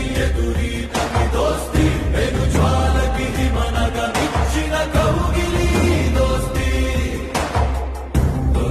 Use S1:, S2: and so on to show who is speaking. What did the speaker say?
S1: Bilhete